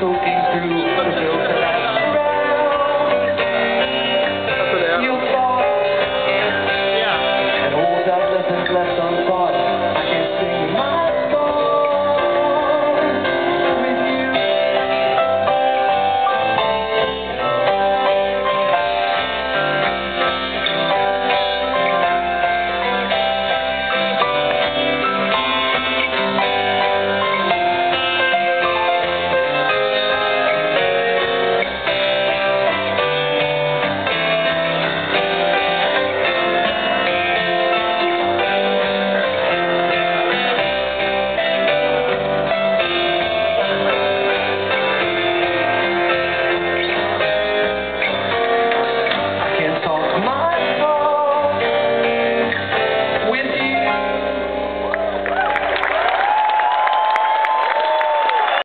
soaking through.